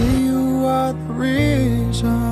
You are the reason.